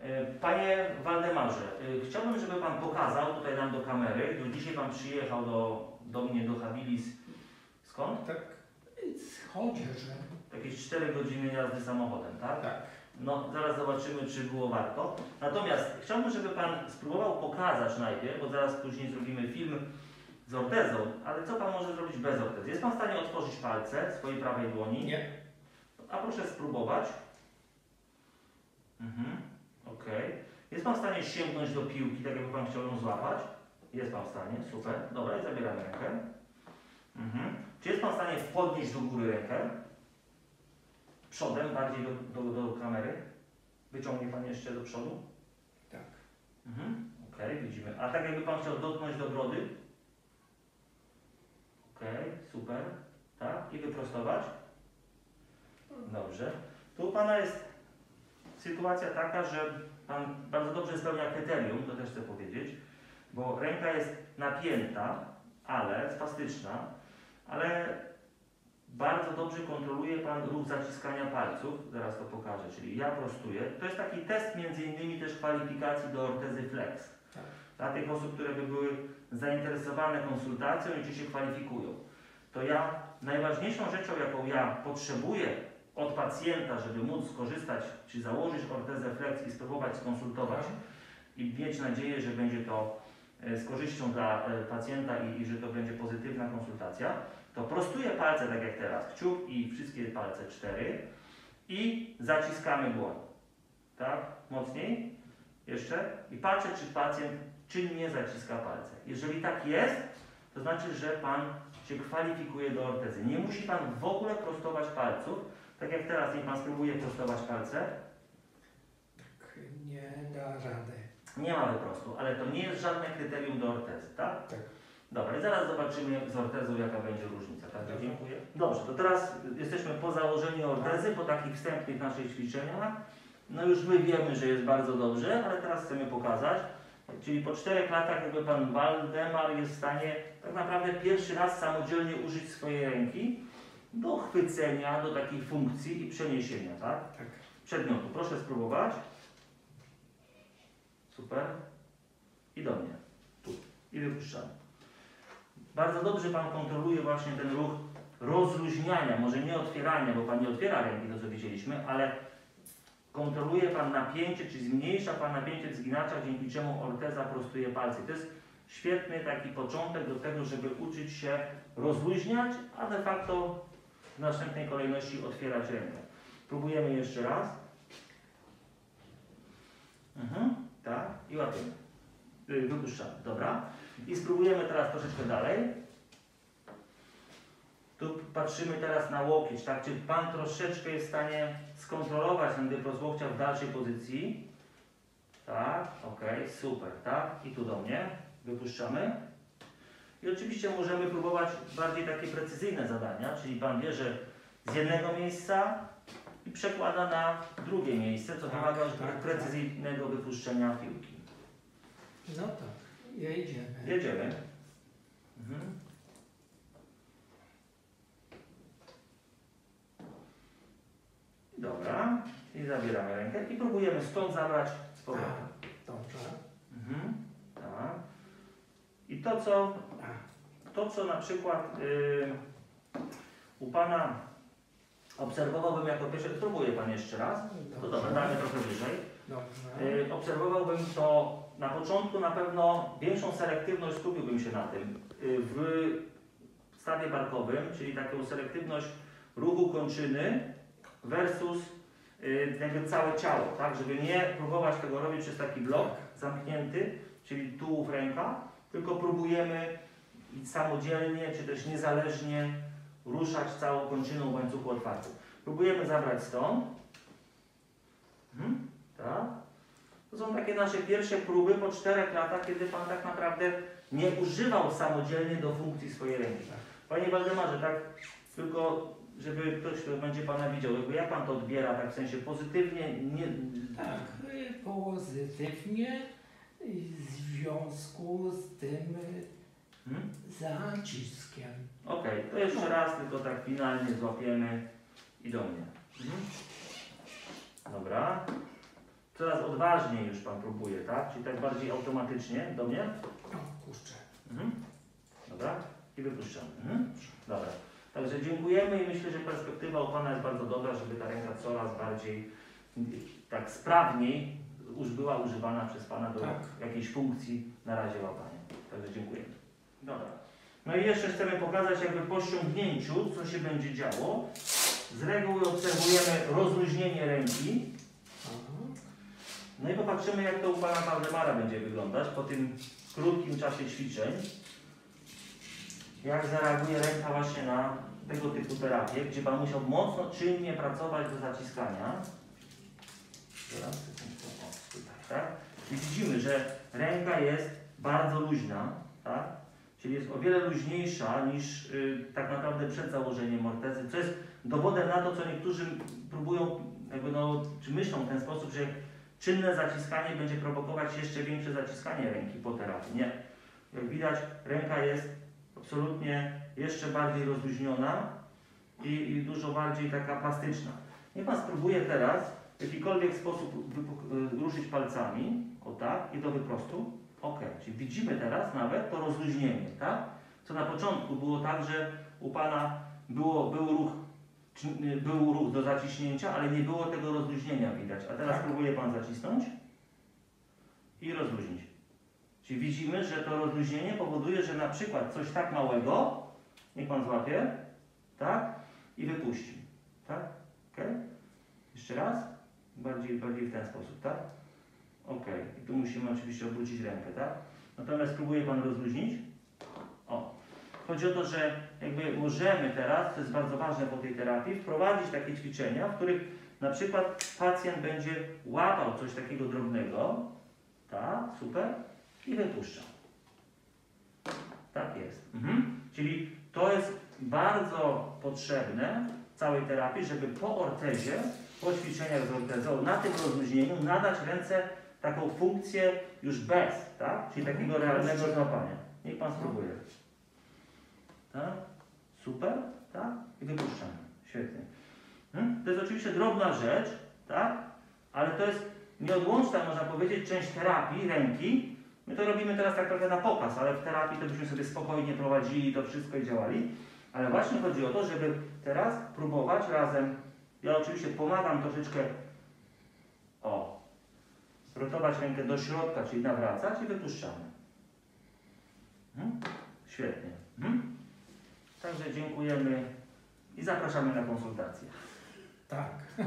E, Panie Waldemarze, e, chciałbym, żeby Pan pokazał tutaj nam do kamery, bo dzisiaj Pan przyjechał do, do mnie do Habilis. Skąd? Tak, chociaż, Jakieś 4 godziny jazdy samochodem, tak? tak. No, zaraz zobaczymy, czy było warto. Natomiast chciałbym, żeby Pan spróbował pokazać najpierw, bo zaraz później zrobimy film z ortezą, ale co Pan może zrobić bez ortezy? Jest Pan w stanie otworzyć palce swojej prawej dłoni? Nie. A proszę spróbować. Mhm, okej. Jest Pan w stanie sięgnąć do piłki, tak jakby Pan chciał ją złapać? Jest Pan w stanie, super. Dobra, i zabieramy rękę. Mhm. Czy jest Pan w stanie podnieść do góry rękę? Przodem, bardziej do, do, do kamery. Wyciągnie Pan jeszcze do przodu. Tak. Mhm. Okej, widzimy. A tak jakby Pan chciał dotknąć do brody? Okej, super. Tak, i wyprostować? Dobrze. Tu u Pana jest sytuacja taka, że Pan bardzo dobrze spełnia kryterium, to też chcę powiedzieć, bo ręka jest napięta, ale spastyczna, ale bardzo dobrze kontroluje Pan ruch zaciskania palców, zaraz to pokażę, czyli ja prostuję. To jest taki test między innymi też kwalifikacji do ortezy flex. Tak. Dla tych osób, które by były zainteresowane konsultacją i czy się kwalifikują. To ja najważniejszą rzeczą, jaką ja potrzebuję od pacjenta, żeby móc skorzystać, czy założyć ortezę flex i spróbować skonsultować i mieć nadzieję, że będzie to e, z korzyścią dla e, pacjenta i, i że to będzie pozytywna konsultacja, to prostuję palce tak jak teraz, kciuk i wszystkie palce cztery i zaciskamy dłoń. Tak? Mocniej. Jeszcze. I patrzę, czy pacjent czynnie zaciska palce. Jeżeli tak jest, to znaczy, że Pan się kwalifikuje do ortezy. Nie musi Pan w ogóle prostować palców. Tak jak teraz, niech Pan spróbuje prostować palce. Tak, nie da rady. Nie ma wyprostu, ale to nie jest żadne kryterium do ortezy, tak? Tak. Dobra, i zaraz zobaczymy z ortezą, jaka będzie różnica. Tak, Dobra. dziękuję. Dobrze, to teraz jesteśmy po założeniu ortezy, po takich wstępnych naszych ćwiczeniach. No już my wiemy, że jest bardzo dobrze, ale teraz chcemy pokazać. Czyli po czterech latach jakby Pan Waldemar jest w stanie tak naprawdę pierwszy raz samodzielnie użyć swojej ręki do chwycenia, do takiej funkcji i przeniesienia, tak? Tak. przedmiotu. Proszę spróbować. Super. I do mnie. Tu. I wypuszczamy. Bardzo dobrze Pan kontroluje właśnie ten ruch rozluźniania, może nie otwierania, bo Pan nie otwiera ręki, to co widzieliśmy, ale kontroluje Pan napięcie, czy zmniejsza Pan napięcie w zginaczach, dzięki czemu orteza prostuje palce. To jest świetny taki początek do tego, żeby uczyć się rozluźniać, a de facto w następnej kolejności otwierać rękę. Próbujemy jeszcze raz. Mhm, tak, i łapiemy. Wypuszczamy, dobra. I spróbujemy teraz troszeczkę dalej. Tu patrzymy teraz na łokieć, tak? Czy Pan troszeczkę jest w stanie skontrolować ten wyprost łokcia w dalszej pozycji? Tak, ok, super, tak? I tu do mnie. Wypuszczamy. I oczywiście możemy próbować bardziej takie precyzyjne zadania, czyli Pan bierze z jednego miejsca i przekłada na drugie miejsce, co Tak, wymaga tak, tak. precyzyjnego wypuszczenia piłki. No tak, jedziemy. Jedziemy. Mhm. Dobra. I zabieramy rękę i próbujemy stąd zabrać z powrotem. A, dobrze. Mhm. Tak. I to co, to, co na przykład y, u Pana obserwowałbym jako pierwsze, spróbuję Pan jeszcze raz. To dobra, damy trochę wyżej. Dobrze. Y, Obserwowałbym to na początku na pewno większą selektywność skupiłbym się na tym. Y, W stawie barkowym, czyli taką selektywność ruchu kończyny versus y, jakby całe ciało, tak? Żeby nie próbować tego robić przez taki blok zamknięty, czyli tułów ręka, tylko próbujemy samodzielnie czy też niezależnie ruszać całą kończyną łańcuchu otwartym. Próbujemy zabrać stąd. Mhm. Tak? To są takie nasze pierwsze próby po czterech latach, kiedy Pan tak naprawdę nie używał samodzielnie do funkcji swojej ręki. Panie Waldemarze, tak tylko żeby ktoś, kto będzie Pana widział, jakby jak Pan to odbiera, tak w sensie pozytywnie, nie... Tak, y, pozytywnie w związku z tym Hmm? zaciskiem. Okej, to jeszcze raz, tylko tak finalnie złapiemy i do mnie. Mhm. Dobra. Coraz odważniej. już Pan próbuje, tak? Czyli tak bardziej automatycznie do mnie. O, kurczę. Mhm. Dobra. I wypuszczamy. Mhm. Dobra. Także dziękujemy i myślę, że perspektywa u Pana jest bardzo dobra, żeby ta ręka coraz bardziej tak sprawniej już była używana przez Pana do Tak. jakiejś funkcji na razie łapania. Także dziękujemy. Dobra. No i jeszcze chcemy pokazać jakby po ściągnięciu, co się będzie działo. Z reguły obserwujemy rozluźnienie ręki. Aha. No i popatrzymy, jak to u Pana Waldemara będzie wyglądać po tym krótkim czasie ćwiczeń. Jak zareaguje ręka właśnie na tego typu terapię, gdzie Pan musiał mocno, czynnie pracować do zaciskania. Teraz, sekundkę, o, tutaj, tak? I widzimy, że ręka jest bardzo luźna, tak? Czyli jest o wiele luźniejsza niż y, tak naprawdę przed założeniem ortezy, co jest dowodem na to, co niektórzy próbują, jakby no, czy myślą w ten sposób, że czynne zaciskanie będzie prowokować jeszcze większe zaciskanie ręki po terapii. Nie. Jak widać, ręka jest absolutnie jeszcze bardziej rozluźniona i, i dużo bardziej taka plastyczna. Niech Pan spróbuje teraz w jakikolwiek sposób y, ruszyć palcami, o tak, i do wyprostu. Ok, czyli widzimy teraz nawet to rozluźnienie, tak? Co na początku było tak, że u Pana było, był ruch y, był ruch do zaciśnięcia, ale nie było tego rozluźnienia widać. A teraz Tak. próbuje Pan zacisnąć i rozluźnić. Czyli widzimy, że to rozluźnienie powoduje, że na przykład coś tak małego, niech Pan złapie, tak? I wypuści. Tak? Ok? Jeszcze raz? Bardziej, bardziej w ten sposób, tak? Ok. I tu musimy oczywiście obrócić rękę, tak? Natomiast próbuje Pan rozluźnić. O. Chodzi o to, że jakby możemy teraz, to jest bardzo ważne po tej terapii, wprowadzić takie ćwiczenia, w których na przykład pacjent będzie łapał coś takiego drobnego, tak, super, i wypuszczał. Tak jest. Mhm. Czyli to jest bardzo potrzebne w całej terapii, żeby po ortezie, po ćwiczeniach z ortezą, na tym rozluźnieniu nadać ręce taką funkcję już bez, tak? Czyli takiego realnego złapania. Niech Pan spróbuje. Tak? Super, tak? I wypuszczamy. Świetnie. Hmm? To jest oczywiście drobna rzecz, tak? Ale to jest nieodłączna, można powiedzieć, część terapii ręki. My to robimy teraz tak trochę na pokaz, ale w terapii to byśmy sobie spokojnie prowadzili to wszystko i działali. Ale właśnie chodzi o to, żeby teraz próbować razem. Ja oczywiście pomagam troszeczkę. O. Rotować rękę do środka, czyli nawracać i wypuszczamy. Hmm? Świetnie. Hmm? Także dziękujemy i zapraszamy na konsultację. Tak.